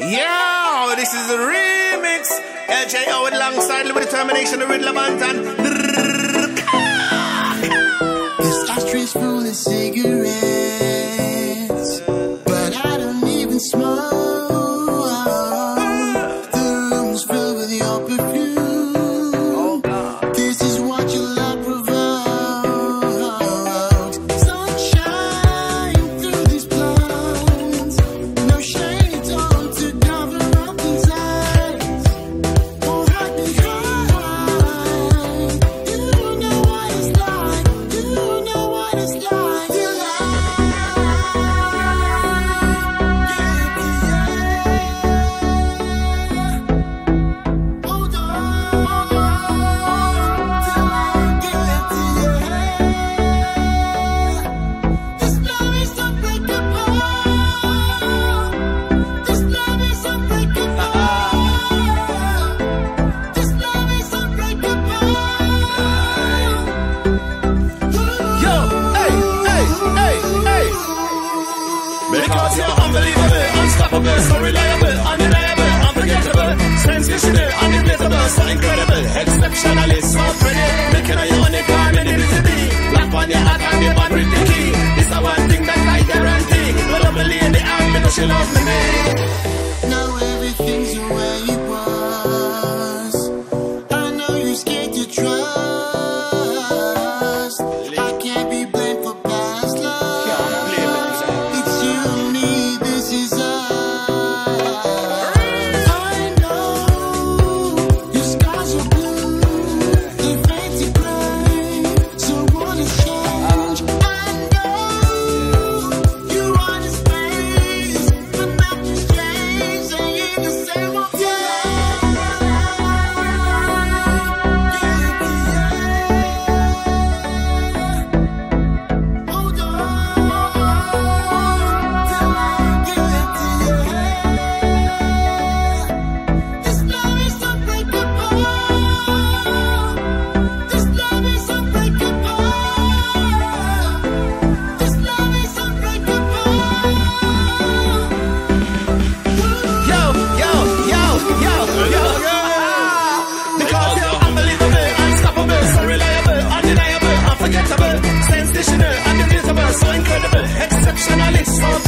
Yo, this is the remix. LJO alongside with determination of Riddla Banton. This ashtray full of cigarettes, but I don't even smoke. Because you're unbelievable, unstoppable, so reliable, undeniable, unforgettable, sensational, undebatable, so incredible, exceptionally so pretty. Making a unique harmony to be. Black on your heart and your body with the key. It's the one thing that I guarantee. But I believe and the army, no, she loves me. so incredible, exceptional, it's so